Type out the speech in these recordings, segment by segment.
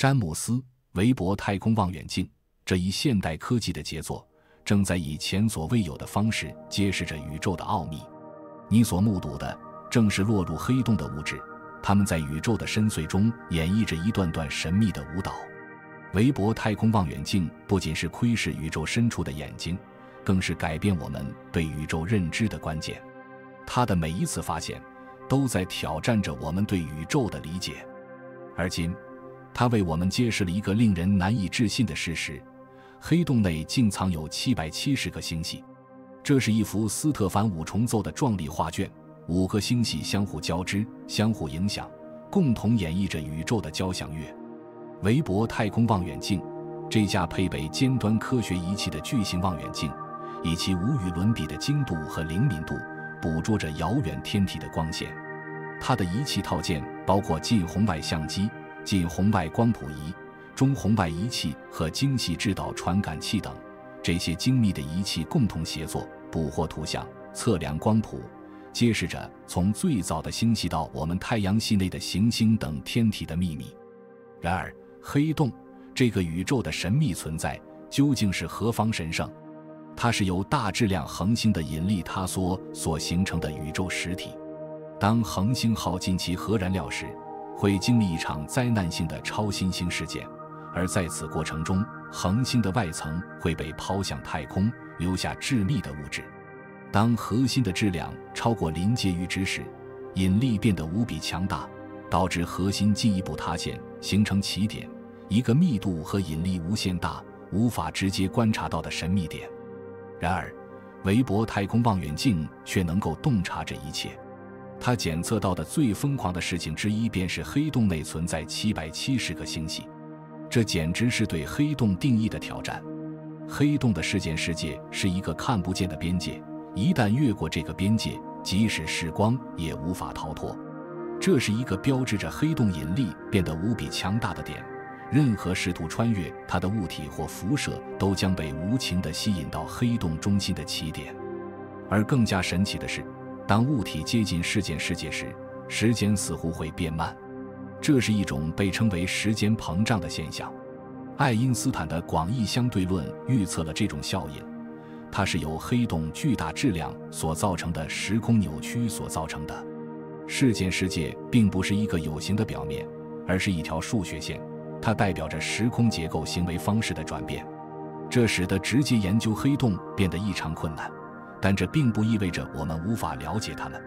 詹姆斯·韦伯太空望远镜这一现代科技的杰作，正在以前所未有的方式揭示着宇宙的奥秘。你所目睹的，正是落入黑洞的物质，它们在宇宙的深邃中演绎着一段段神秘的舞蹈。韦伯太空望远镜不仅是窥视宇宙深处的眼睛，更是改变我们对宇宙认知的关键。它的每一次发现，都在挑战着我们对宇宙的理解。而今，它为我们揭示了一个令人难以置信的事实：黑洞内竟藏有七百七十个星系。这是一幅斯特凡五重奏的壮丽画卷，五个星系相互交织、相互影响，共同演绎着宇宙的交响乐。韦伯太空望远镜，这架配备尖端科学仪器的巨型望远镜，以其无与伦比的精度和灵敏度，捕捉着遥远天体的光线。它的仪器套件包括近红外相机、近红外光谱仪、中红外仪器和精细制导传感器等。这些精密的仪器共同协作，捕获图像、测量光谱，揭示着从最早的星系到我们太阳系内的行星等天体的秘密。然而，黑洞这个宇宙的神秘存在究竟是何方神圣？它是由大质量恒星的引力塌缩所形成的宇宙实体。当恒星耗尽其核燃料时，会经历一场灾难性的超新星事件，而在此过程中，恒星的外层会被抛向太空，留下致密的物质。当核心的质量超过临界阈值时，引力变得无比强大。导致核心进一步塌陷，形成起点，一个密度和引力无限大、无法直接观察到的神秘点。然而，韦伯太空望远镜却能够洞察这一切。它检测到的最疯狂的事情之一，便是黑洞内存在七百七十个星系。这简直是对黑洞定义的挑战。黑洞的事件世界是一个看不见的边界，一旦越过这个边界，即使是光也无法逃脱。这是一个标志着黑洞引力变得无比强大的点，任何试图穿越它的物体或辐射都将被无情地吸引到黑洞中心的起点。而更加神奇的是，当物体接近事件世界时，时间似乎会变慢，这是一种被称为时间膨胀的现象。爱因斯坦的广义相对论预测了这种效应，它是由黑洞巨大质量所造成的时空扭曲所造成的。事件世界并不是一个有形的表面，而是一条数学线，它代表着时空结构行为方式的转变。这使得直接研究黑洞变得异常困难，但这并不意味着我们无法了解它们。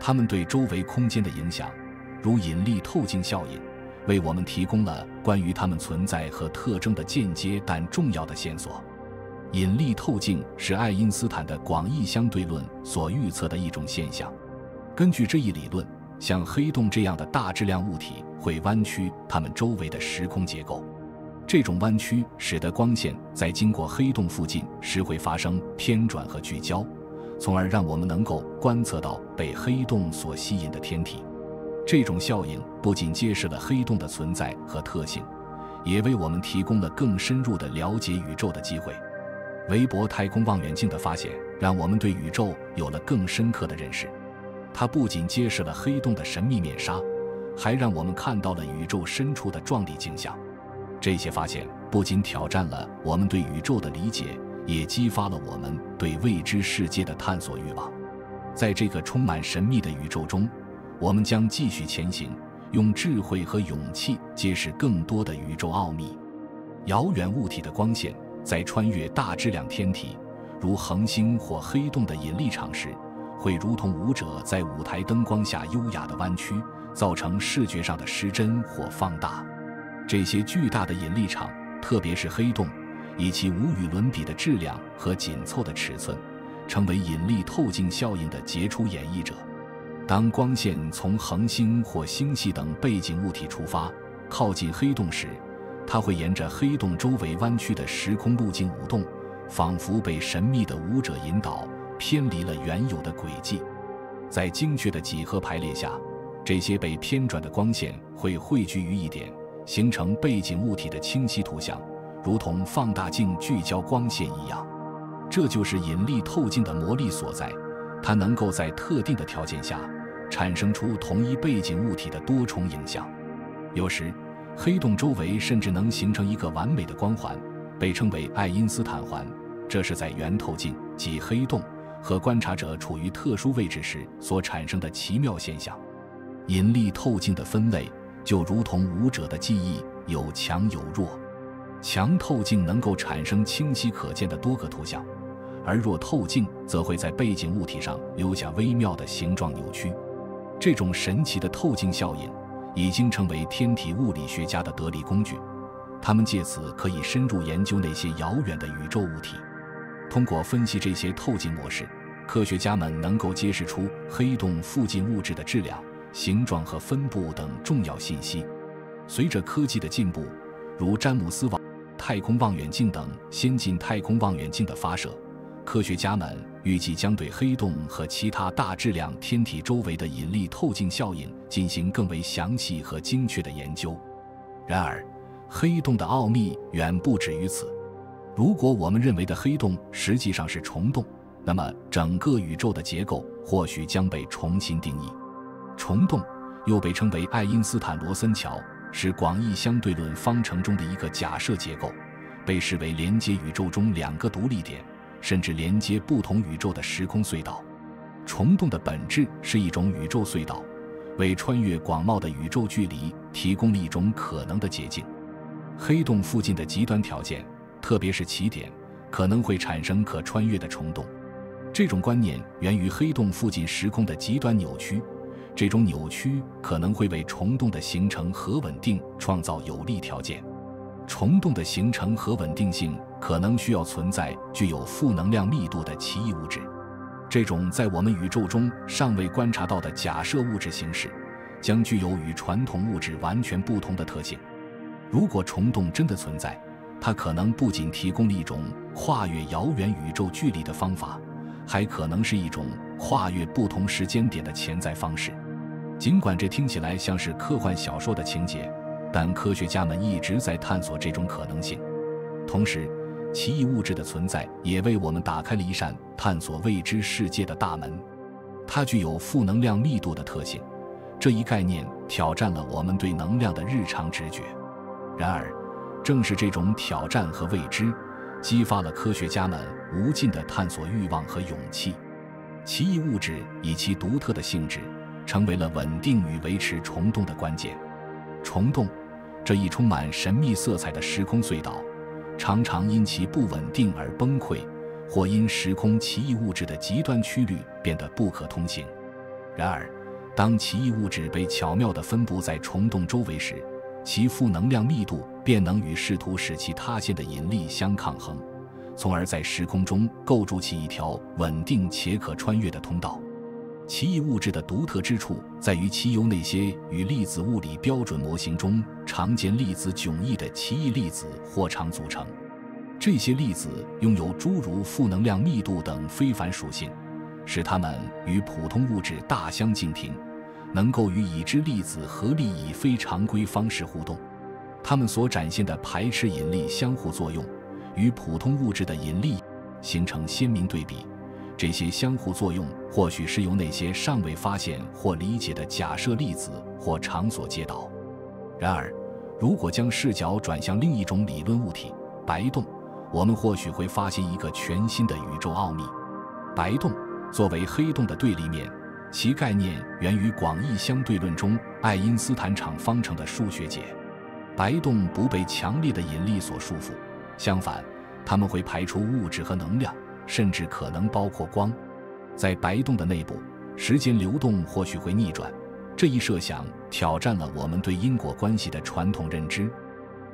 它们对周围空间的影响，如引力透镜效应，为我们提供了关于它们存在和特征的间接但重要的线索。引力透镜是爱因斯坦的广义相对论所预测的一种现象。根据这一理论，像黑洞这样的大质量物体会弯曲它们周围的时空结构。这种弯曲使得光线在经过黑洞附近时会发生偏转和聚焦，从而让我们能够观测到被黑洞所吸引的天体。这种效应不仅揭示了黑洞的存在和特性，也为我们提供了更深入的了解宇宙的机会。韦伯太空望远镜的发现让我们对宇宙有了更深刻的认识。它不仅揭示了黑洞的神秘面纱，还让我们看到了宇宙深处的壮丽景象。这些发现不仅挑战了我们对宇宙的理解，也激发了我们对未知世界的探索欲望。在这个充满神秘的宇宙中，我们将继续前行，用智慧和勇气揭示更多的宇宙奥秘。遥远物体的光线在穿越大质量天体，如恒星或黑洞的引力场时。会如同舞者在舞台灯光下优雅的弯曲，造成视觉上的失真或放大。这些巨大的引力场，特别是黑洞，以其无与伦比的质量和紧凑的尺寸，成为引力透镜效应的杰出演绎者。当光线从恒星或星系等背景物体出发，靠近黑洞时，它会沿着黑洞周围弯曲的时空路径舞动，仿佛被神秘的舞者引导。偏离了原有的轨迹，在精确的几何排列下，这些被偏转的光线会汇聚于一点，形成背景物体的清晰图像，如同放大镜聚焦光线一样。这就是引力透镜的魔力所在，它能够在特定的条件下产生出同一背景物体的多重影像。有时，黑洞周围甚至能形成一个完美的光环，被称为爱因斯坦环。这是在圆透镜即黑洞和观察者处于特殊位置时所产生的奇妙现象。引力透镜的分类就如同舞者的技艺，有强有弱。强透镜能够产生清晰可见的多个图像，而弱透镜则会在背景物体上留下微妙的形状扭曲。这种神奇的透镜效应已经成为天体物理学家的得力工具，他们借此可以深入研究那些遥远的宇宙物体。通过分析这些透镜模式，科学家们能够揭示出黑洞附近物质的质量、形状和分布等重要信息。随着科技的进步，如詹姆斯望太空望远镜等先进太空望远镜的发射，科学家们预计将对黑洞和其他大质量天体周围的引力透镜效应进行更为详细和精确的研究。然而，黑洞的奥秘远不止于此。如果我们认为的黑洞实际上是虫洞，那么整个宇宙的结构或许将被重新定义。虫洞又被称为爱因斯坦罗森桥，是广义相对论方程中的一个假设结构，被视为连接宇宙中两个独立点，甚至连接不同宇宙的时空隧道。虫洞的本质是一种宇宙隧道，为穿越广袤的宇宙距离提供了一种可能的捷径。黑洞附近的极端条件。特别是起点可能会产生可穿越的虫洞，这种观念源于黑洞附近时空的极端扭曲。这种扭曲可能会为虫洞的形成和稳定创造有利条件。虫洞的形成和稳定性可能需要存在具有负能量密度的奇异物质。这种在我们宇宙中尚未观察到的假设物质形式，将具有与传统物质完全不同的特性。如果虫洞真的存在，它可能不仅提供了一种跨越遥远宇宙距离的方法，还可能是一种跨越不同时间点的潜在方式。尽管这听起来像是科幻小说的情节，但科学家们一直在探索这种可能性。同时，奇异物质的存在也为我们打开了一扇探索未知世界的大门。它具有负能量密度的特性，这一概念挑战了我们对能量的日常直觉。然而，正是这种挑战和未知，激发了科学家们无尽的探索欲望和勇气。奇异物质以其独特的性质，成为了稳定与维持虫洞的关键。虫洞这一充满神秘色彩的时空隧道，常常因其不稳定而崩溃，或因时空奇异物质的极端曲率变得不可通行。然而，当奇异物质被巧妙地分布在虫洞周围时，其负能量密度便能与试图使其塌陷的引力相抗衡，从而在时空中构筑起一条稳定且可穿越的通道。奇异物质的独特之处在于其由那些与粒子物理标准模型中常见粒子迥异的奇异粒子或常组成。这些粒子拥有诸如负能量密度等非凡属性，使它们与普通物质大相径庭。能够与已知粒子合力以非常规方式互动，它们所展现的排斥引力相互作用，与普通物质的引力形成鲜明对比。这些相互作用或许是由那些尚未发现或理解的假设粒子或场所接导。然而，如果将视角转向另一种理论物体——白洞，我们或许会发现一个全新的宇宙奥秘。白洞作为黑洞的对立面。其概念源于广义相对论中爱因斯坦场方程的数学解。白洞不被强烈的引力所束缚，相反，它们会排出物质和能量，甚至可能包括光。在白洞的内部，时间流动或许会逆转。这一设想挑战了我们对因果关系的传统认知。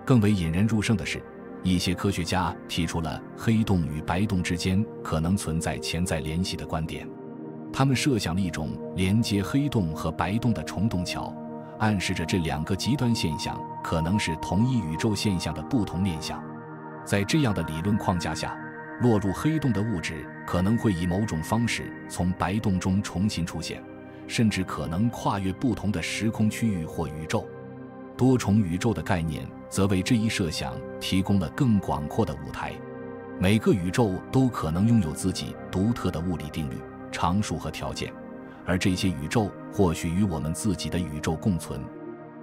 更为引人入胜的是，一些科学家提出了黑洞与白洞之间可能存在潜在联系的观点。他们设想了一种连接黑洞和白洞的虫洞桥，暗示着这两个极端现象可能是同一宇宙现象的不同面相。在这样的理论框架下，落入黑洞的物质可能会以某种方式从白洞中重新出现，甚至可能跨越不同的时空区域或宇宙。多重宇宙的概念则为这一设想提供了更广阔的舞台。每个宇宙都可能拥有自己独特的物理定律。常数和条件，而这些宇宙或许与我们自己的宇宙共存。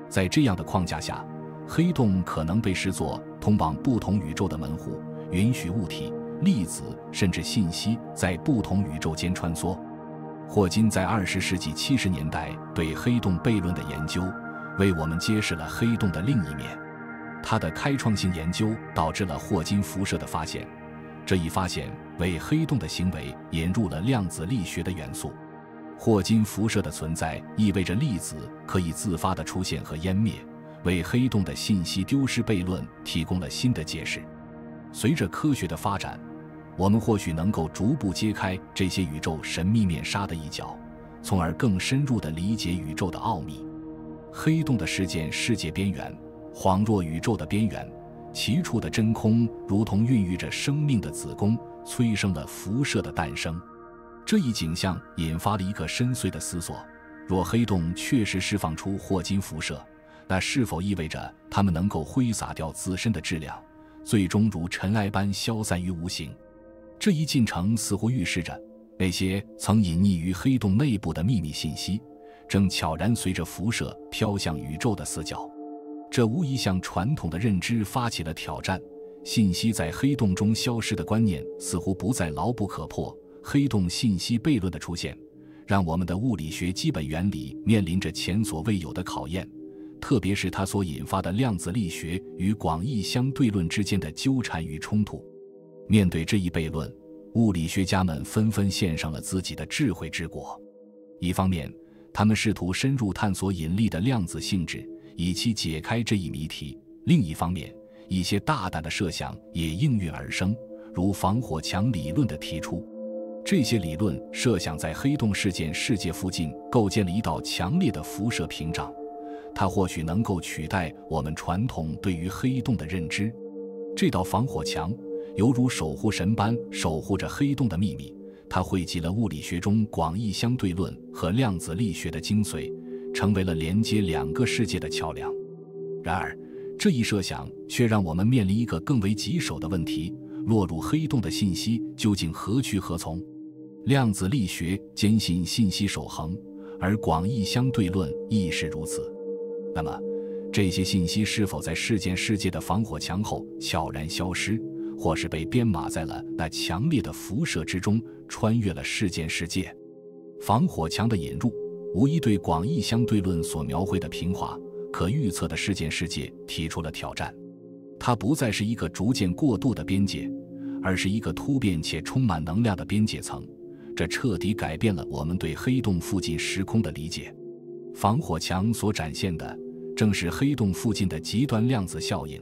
在这样的框架下，黑洞可能被视作通往不同宇宙的门户，允许物体、粒子甚至信息在不同宇宙间穿梭。霍金在二十世纪七十年代对黑洞悖论的研究，为我们揭示了黑洞的另一面。他的开创性研究导致了霍金辐射的发现，这一发现为黑洞的行为引入了量子力学的元素。霍金辐射的存在意味着粒子可以自发的出现和湮灭，为黑洞的信息丢失悖论提供了新的解释。随着科学的发展。我们或许能够逐步揭开这些宇宙神秘面纱的一角，从而更深入地理解宇宙的奥秘。黑洞的事件世界边缘，恍若宇宙的边缘，其处的真空如同孕育着生命的子宫，催生了辐射的诞生。这一景象引发了一个深邃的思索：若黑洞确实释放出霍金辐射，那是否意味着它们能够挥洒掉自身的质量，最终如尘埃般消散于无形？这一进程似乎预示着，那些曾隐匿于黑洞内部的秘密信息，正悄然随着辐射飘向宇宙的死角。这无疑向传统的认知发起了挑战。信息在黑洞中消失的观念似乎不再牢不可破。黑洞信息悖论的出现，让我们的物理学基本原理面临着前所未有的考验，特别是它所引发的量子力学与广义相对论之间的纠缠与冲突。面对这一悖论，物理学家们纷纷献上了自己的智慧之果。一方面，他们试图深入探索引力的量子性质，以期解开这一谜题；另一方面，一些大胆的设想也应运而生，如防火墙理论的提出。这些理论设想在黑洞事件世界附近构建了一道强烈的辐射屏障，它或许能够取代我们传统对于黑洞的认知。这道防火墙。犹如守护神般守护着黑洞的秘密，它汇集了物理学中广义相对论和量子力学的精髓，成为了连接两个世界的桥梁。然而，这一设想却让我们面临一个更为棘手的问题：落入黑洞的信息究竟何去何从？量子力学坚信信息守恒，而广义相对论亦是如此。那么，这些信息是否在事件世界的防火墙后悄然消失？或是被编码在了那强烈的辐射之中，穿越了世间世界。防火墙的引入，无疑对广义相对论所描绘的平滑、可预测的事件世界提出了挑战。它不再是一个逐渐过渡的边界，而是一个突变且充满能量的边界层。这彻底改变了我们对黑洞附近时空的理解。防火墙所展现的，正是黑洞附近的极端量子效应。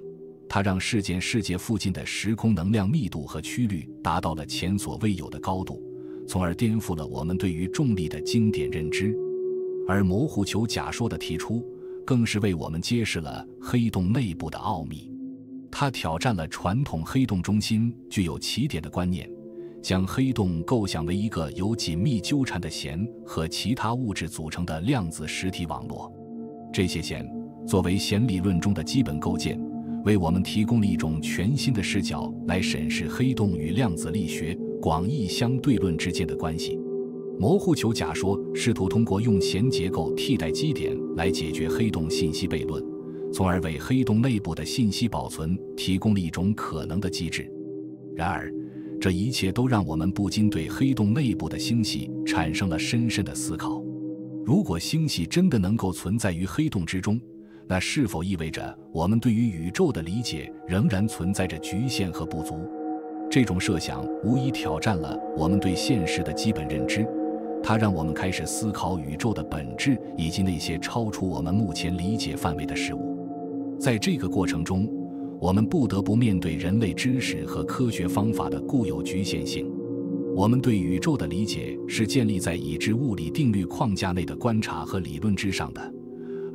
它让事件世界附近的时空能量密度和曲率达到了前所未有的高度，从而颠覆了我们对于重力的经典认知。而模糊球假说的提出，更是为我们揭示了黑洞内部的奥秘。它挑战了传统黑洞中心具有起点的观念，将黑洞构想为一个由紧密纠缠的弦和其他物质组成的量子实体网络。这些弦作为弦理论中的基本构件。为我们提供了一种全新的视角来审视黑洞与量子力学、广义相对论之间的关系。模糊球假说试图通过用弦结构替代基点来解决黑洞信息悖论，从而为黑洞内部的信息保存提供了一种可能的机制。然而，这一切都让我们不禁对黑洞内部的星系产生了深深的思考：如果星系真的能够存在于黑洞之中，那是否意味着我们对于宇宙的理解仍然存在着局限和不足？这种设想无疑挑战了我们对现实的基本认知，它让我们开始思考宇宙的本质以及那些超出我们目前理解范围的事物。在这个过程中，我们不得不面对人类知识和科学方法的固有局限性。我们对宇宙的理解是建立在已知物理定律框架内的观察和理论之上的。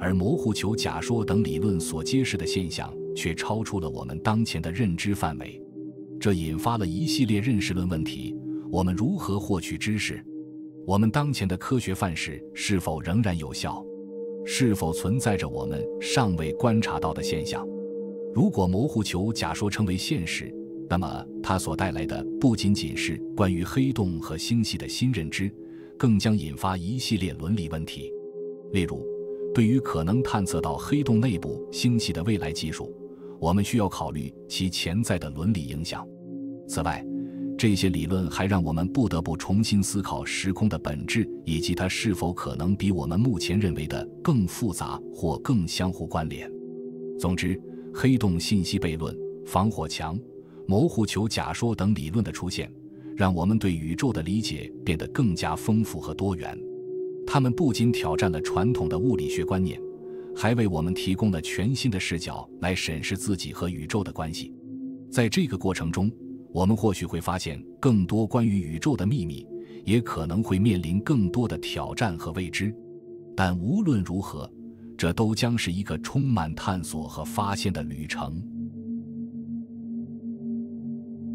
而模糊球假说等理论所揭示的现象，却超出了我们当前的认知范围，这引发了一系列认识论问题：我们如何获取知识？我们当前的科学范式是否仍然有效？是否存在着我们尚未观察到的现象？如果模糊球假说成为现实，那么它所带来的不仅仅是关于黑洞和星系的新认知，更将引发一系列伦理问题，例如。对于可能探测到黑洞内部星系的未来技术，我们需要考虑其潜在的伦理影响。此外，这些理论还让我们不得不重新思考时空的本质，以及它是否可能比我们目前认为的更复杂或更相互关联。总之，黑洞信息悖论、防火墙、模糊球假说等理论的出现，让我们对宇宙的理解变得更加丰富和多元。他们不仅挑战了传统的物理学观念，还为我们提供了全新的视角来审视自己和宇宙的关系。在这个过程中，我们或许会发现更多关于宇宙的秘密，也可能会面临更多的挑战和未知。但无论如何，这都将是一个充满探索和发现的旅程。